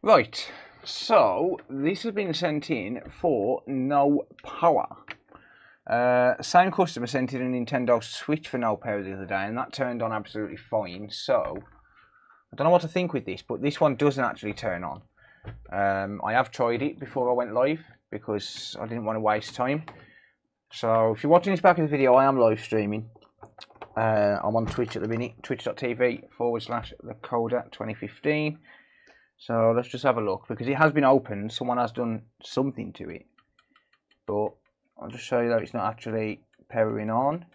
Right, so this has been sent in for no power. Uh, same customer sent in a Nintendo Switch for no power the other day, and that turned on absolutely fine. So I don't know what to think with this, but this one doesn't actually turn on. Um, I have tried it before I went live because I didn't want to waste time. So if you're watching this back in the video, I am live streaming. Uh, I'm on Twitch at the minute, twitch.tv forward slash thecod3r 2015. So let's just have a look because it has been opened. Someone has done something to it, but I'll just show you that it's not actually powering on.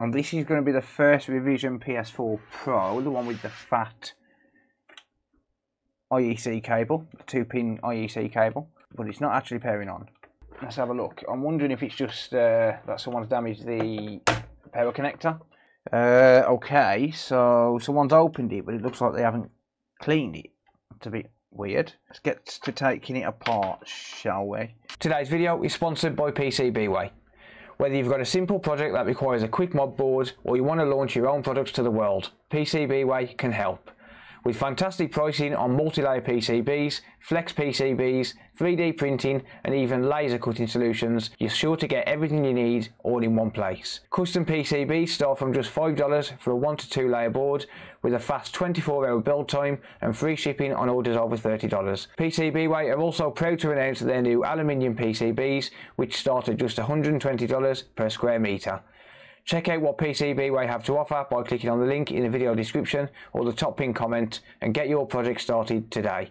And this is going to be the first revision PS4 Pro, the one with the fat IEC cable, the two pin IEC cable, but it's not actually pairing on. Let's have a look. I'm wondering if it's just uh, that someone's damaged the power connector. Uh, okay, so someone's opened it, but it looks like they haven't cleaned it. It's a bit weird. Let's get to taking it apart, shall we? Today's video is sponsored by PCBWay. Whether you've got a simple project that requires a quick mod board or you want to launch your own products to the world, PCBWay can help. With fantastic pricing on multi-layer PCBs, flex PCBs, 3D printing and even laser cutting solutions, you're sure to get everything you need all in one place. Custom PCBs start from just $5 for a 1 to 2 layer board with a fast 24 hour build time and free shipping on orders over $30. PCBWay are also proud to announce their new aluminium PCBs which start at just $120 per square metre. Check out what PCBWay have to offer by clicking on the link in the video description or the top pin comment and get your project started today.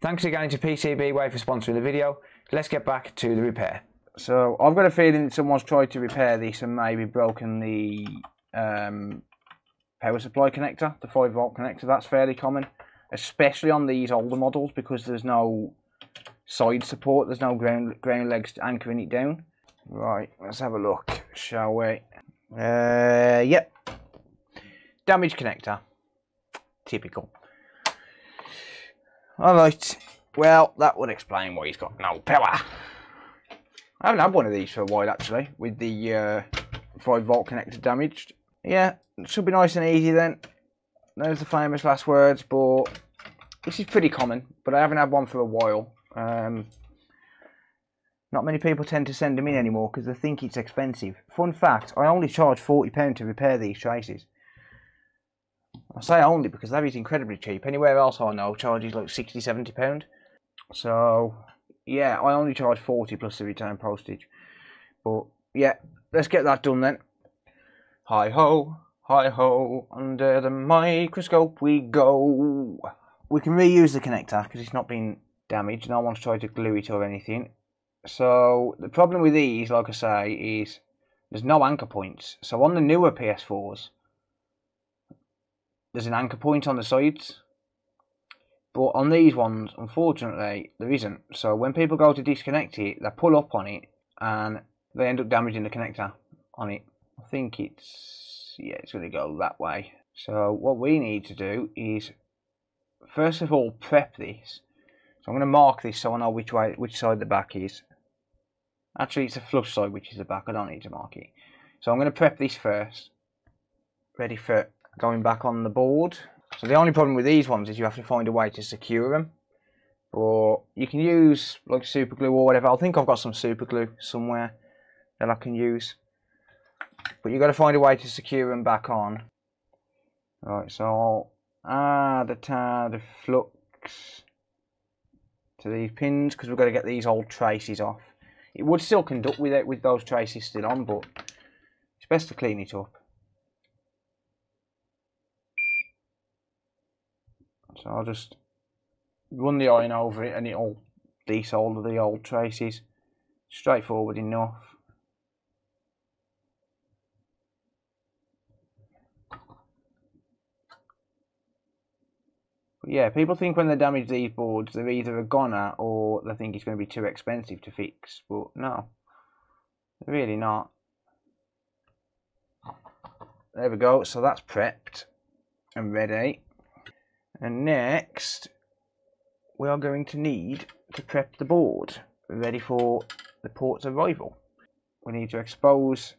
Thanks again to PCBWay for sponsoring the video. Let's get back to the repair. So I've got a feeling that someone's tried to repair this and maybe broken the um, power supply connector, the 5 volt connector. That's fairly common, especially on these older models because there's no side support, there's no ground, ground legs to anchoring it down. Right, let's have a look, shall we? Uh, yep. Damage connector. Typical. Alright. Well, that would explain why he's got no power. I haven't had one of these for a while actually, with the uh, 5 volt connector damaged. Yeah, should be nice and easy then. Those are famous last words, but this is pretty common, but I haven't had one for a while. Um, not many people tend to send them in anymore because they think it's expensive. Fun fact, I only charge £40 to repair these traces. I say only because that is incredibly cheap. Anywhere else I know charges like £60, £70. So, yeah, I only charge 40 plus the return postage. But, yeah, let's get that done then. Hi ho, hi ho, under the microscope we go. We can reuse the connector because it's not been damaged. No one's tried to glue it or anything. So the problem with these, like I say, is there's no anchor points. So on the newer PS4s, there's an anchor point on the sides. But on these ones, unfortunately, there isn't. So when people go to disconnect it, they pull up on it and they end up damaging the connector on it. I think it's, yeah, it's going to go that way. So what we need to do is, first of all, prep this. So I'm going to mark this so I know which way, which side the back is. Actually, it's a flush side, which is the back. I don't need to mark it. So I'm going to prep this first. Ready for going back on the board. So the only problem with these ones is you have to find a way to secure them. Or you can use like super glue or whatever. I think I've got some super glue somewhere that I can use. But you've got to find a way to secure them back on. Right, so I'll add a tad of flux to these pins because we've got to get these old traces off. It would still conduct with it with those traces still on, but it's best to clean it up. So I'll just run the iron over it and it'll desolder the old traces. Straightforward enough. Yeah, people think when they damage these boards, they're either a goner or they think it's going to be too expensive to fix. But no, really not. There we go. So that's prepped and ready. And next, we are going to need to prep the board ready for the port's arrival. We need to expose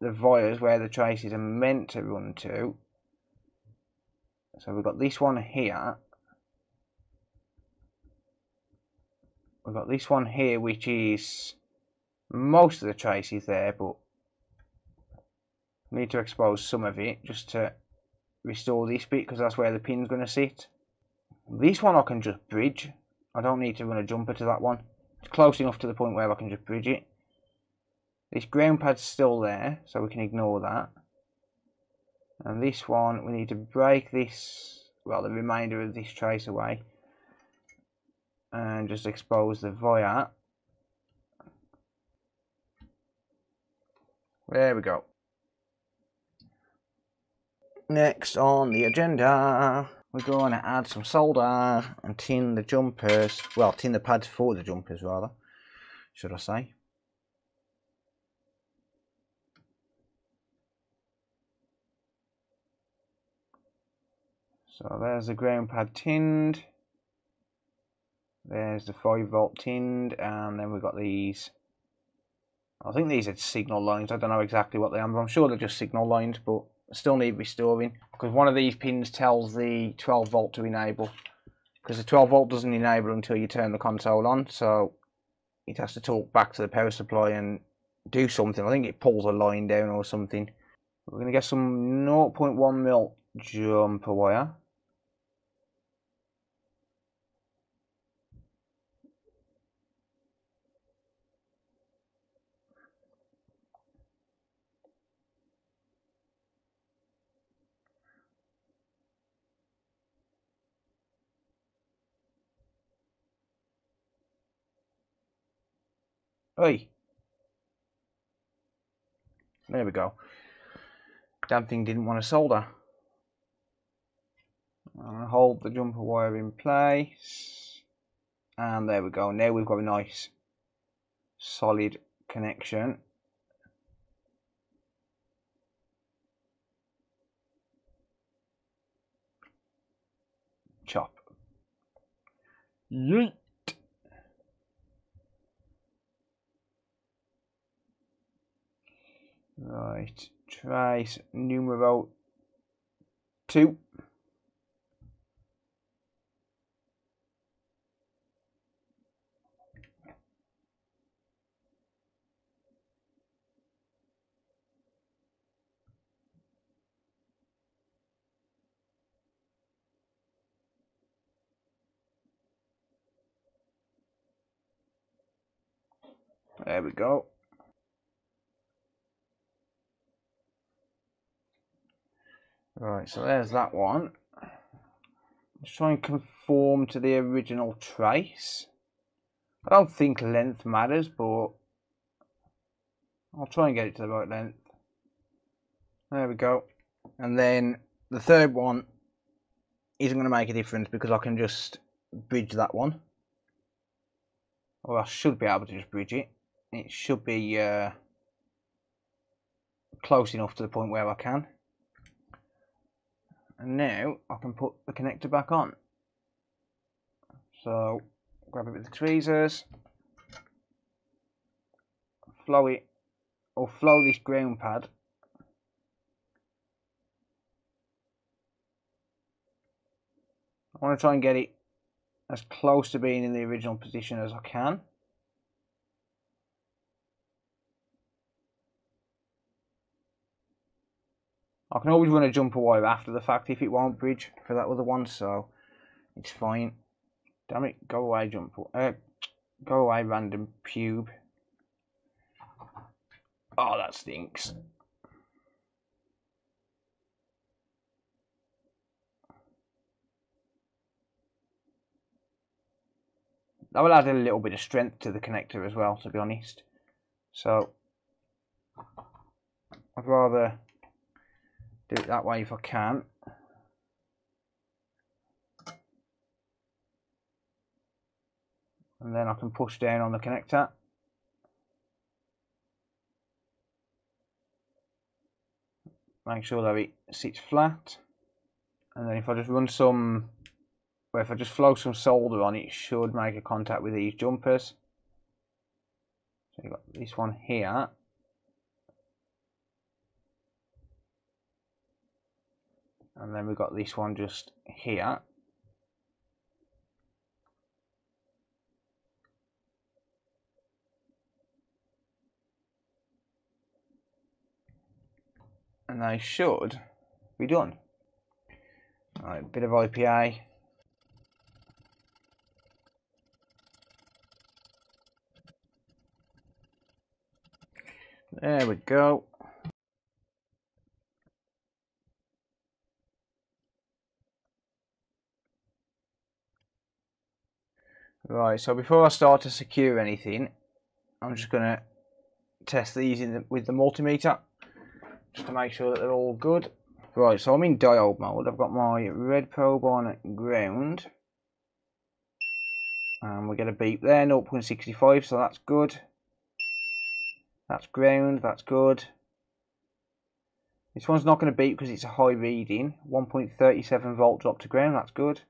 the wires where the traces are meant to run to So we've got this one here. We've got this one here, which is most of the traces there, but need to expose some of it just to restore this bit because that's where the pin's going to sit. This one I can just bridge. I don't need to run a jumper to that one. It's close enough to the point where I can just bridge it. This ground pad's still there, so we can ignore that. And this one, we need to break this, well, the remainder of this trace away. And just expose the via. There we go. Next on the agenda, we're going to add some solder and tin the jumpers, well, tin the pads for the jumpers rather, should I say. So there's the ground pad tinned. There's the 5 volt tinned, and then we've got these. I think these are signal lines. I don't know exactly what they are, but I'm sure they're just signal lines, but still need restoring because one of these pins tells the 12 volt to enable because the 12 volt doesn't enable until you turn the console on so it has to talk back to the power supply and do something I think it pulls a line down or something we're going to get some 0.1 mil jumper wire Oi. There we go. Damn thing didn't want to solder. I'll hold the jumper wire in place. And there we go. Now we've got a nice solid connection. Chop. Yeet. Right, trace numero two. There we go. Right, so there's that one. Let's try and conform to the original trace. I don't think length matters, but I'll try and get it to the right length. There we go. And then the third one isn't going to make a difference because I can just bridge that one. Or I should be able to just bridge it. It should be uh, close enough to the point where I can. And now I can put the connector back on. So grab it with the tweezers, flow it, or flow this ground pad I want to try and get it as close to being in the original position as I can. I can always run a jumper wire after the fact if it won't bridge for that other one, so it's fine. Damn it, go away jumper, uh, go away random pube. Oh, that stinks. That will add a little bit of strength to the connector as well, to be honest. So, I'd rather do it that way if I can. And then I can push down on the connector. Make sure that it sits flat. And then if I just run some, well, if I just flow some solder on it, it should make a contact with these jumpers. So you've got this one here. And then we've got this one just here and they should be done. Right, bit of IPA. There we go. Right, so before I start to secure anything, I'm just going to test these the, with the multimeter just to make sure that they're all good. Right, so I'm in diode mode. I've got my red probe on ground. And we get a beep there, 0.65, so that's good. That's ground, that's good. This one's not going to beep because it's a high reading. 1.37 volt drop to ground, that's good.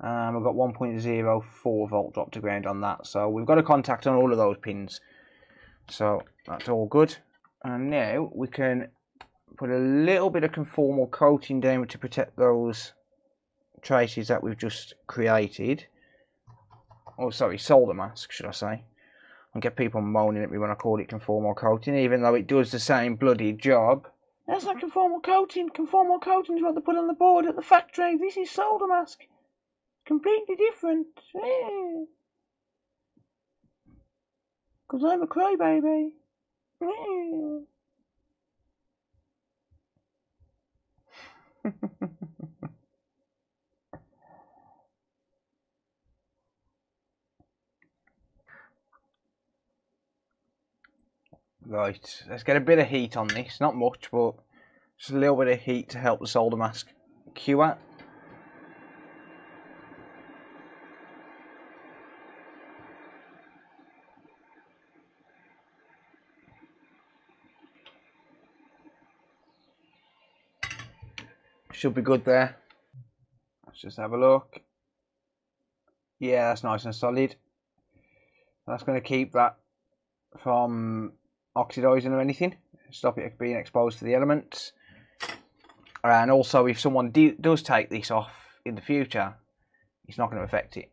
Um, and we've got 1.04 volt drop to ground on that. So we've got a contact on all of those pins. So that's all good. And now we can put a little bit of conformal coating down to protect those traces that we've just created. Oh, sorry, solder mask, should I say. And get people moaning at me when I call it conformal coating, even though it does the same bloody job. That's not conformal coating. Conformal coating is what they put on the board at the factory. This is solder mask. Completely different. Because I'm a crybaby. right, let's get a bit of heat on this. Not much, but just a little bit of heat to help the solder mask cure. Should be good there. Let's just have a look. Yeah, that's nice and solid. That's going to keep that from oxidizing or anything. Stop it being exposed to the elements. And also, if someone does take this off in the future, it's not going to affect it.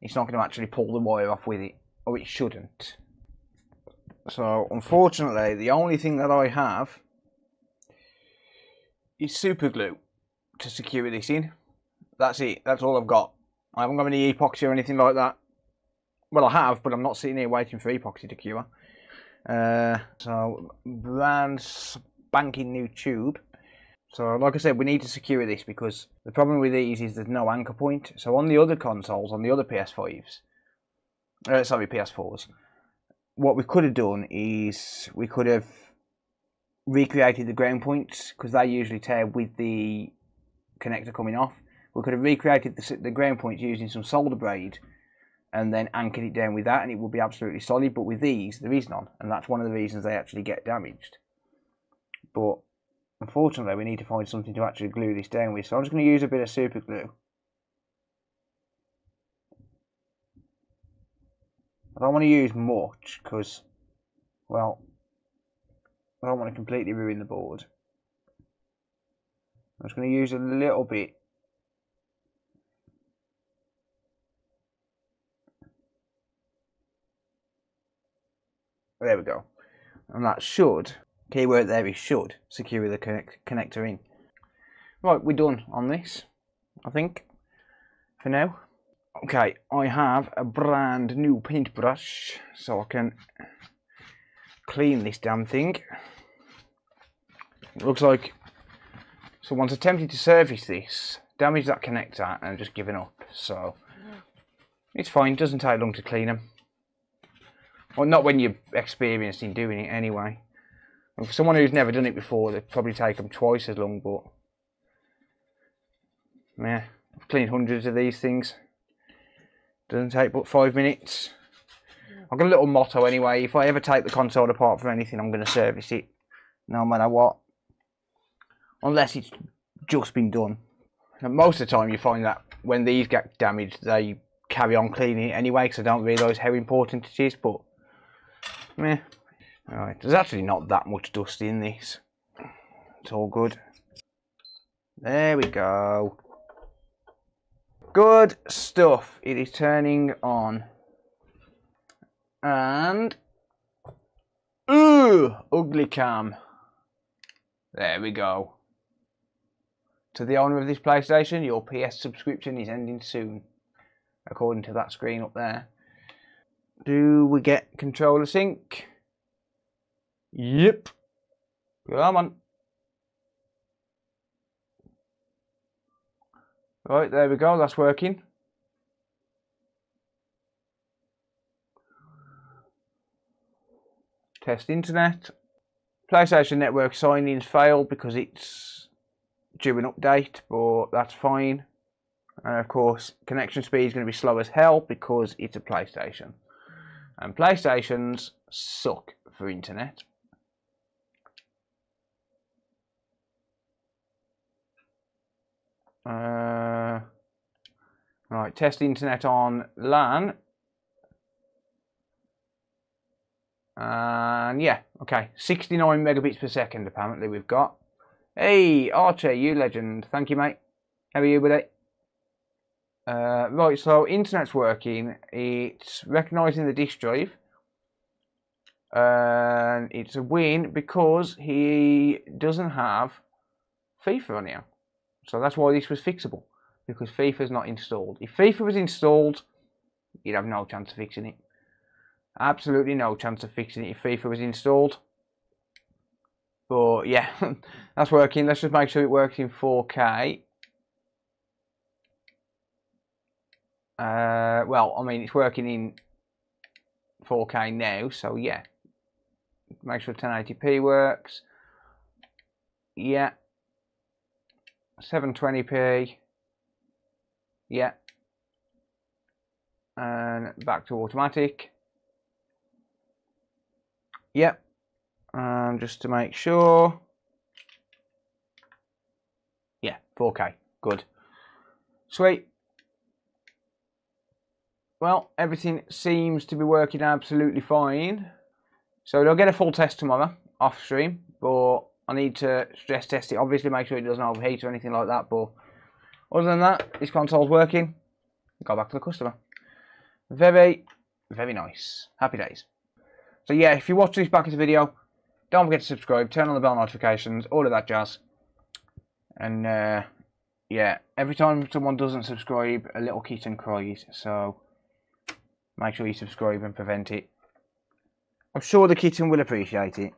It's not going to actually pull the wire off with it, or it shouldn't. So, unfortunately, the only thing that I have is super glue to secure this in. That's it. That's all I've got. I haven't got any epoxy or anything like that. Well, I have, but I'm not sitting here waiting for epoxy to cure. Uh, so, brand spanking new tube. So, like I said, we need to secure this because the problem with these is there's no anchor point. So, on the other consoles, on the other PS5s, uh, sorry, PS4s, what we could have done is we could have recreated the ground points because they usually tear with the connector coming off. We could have recreated the, the ground points using some solder braid and then anchored it down with that and it would be absolutely solid. But with these, there is none, and that's one of the reasons they actually get damaged. But unfortunately, we need to find something to actually glue this down with. So I'm just going to use a bit of super glue. I don't want to use much because, well, I don't want to completely ruin the board. I'm just going to use a little bit There we go. And that should, keyword there is should, secure the connect connector in. Right, we're done on this, I think, for now. Okay, I have a brand new paintbrush, so I can clean this damn thing. It looks like someone's attempted to service this, damage that connector, and just given up. So mm. it's fine. Doesn't take long to clean them. Well, not when you're experienced in doing it anyway. And for someone who's never done it before, they'd probably take them twice as long. But yeah, I've cleaned hundreds of these things. Doesn't take but five minutes. I've got a little motto anyway. If I ever take the console apart for anything, I'm going to service it, no matter what. Unless it's just been done. And most of the time, you find that when these get damaged, they carry on cleaning it anyway because I don't realise how important it is. But, yeah. Alright, there's actually not that much dust in this. It's all good. There we go. Good stuff. It is turning on. And... Ooh! Ugly cam. There we go. To the owner of this PlayStation, your PS subscription is ending soon. According to that screen up there. Do we get controller sync? Yep. Come on. Right, there we go, that's working. Test internet. PlayStation Network sign-ins failed because it's due an update, but that's fine. And of course, connection speed is going to be slow as hell because it's a PlayStation. And PlayStations suck for internet. Uh, right, test internet on LAN. And yeah, okay, 69 megabits per second apparently we've got. Hey, Archer, you legend. Thank you, mate. How are you, buddy? Uh, right, so internet's working. It's recognising the disk drive. And it's a win because he doesn't have FIFA on here. So that's why this was fixable. Because FIFA's not installed. If FIFA was installed, you'd have no chance of fixing it. Absolutely no chance of fixing it if FIFA was installed. But yeah, that's working. Let's just make sure it works in 4K. Uh, well, I mean, it's working in 4K now, so yeah. Make sure 1080p works. Yeah. 720p. Yeah. And back to automatic. Yep. And just to make sure. Yeah, 4K. Good. Sweet. Well, everything seems to be working absolutely fine. So they'll get a full test tomorrow off stream, but I need to stress test it. Obviously, make sure it doesn't overheat or anything like that. But other than that, this console's working. Go back to the customer. Very, very nice. Happy days. So yeah, if you watch this back into video, don't forget to subscribe, turn on the bell notifications, all of that jazz. And uh, yeah, every time someone doesn't subscribe, a little kitten cries. So make sure you subscribe and prevent it. I'm sure the kitten will appreciate it.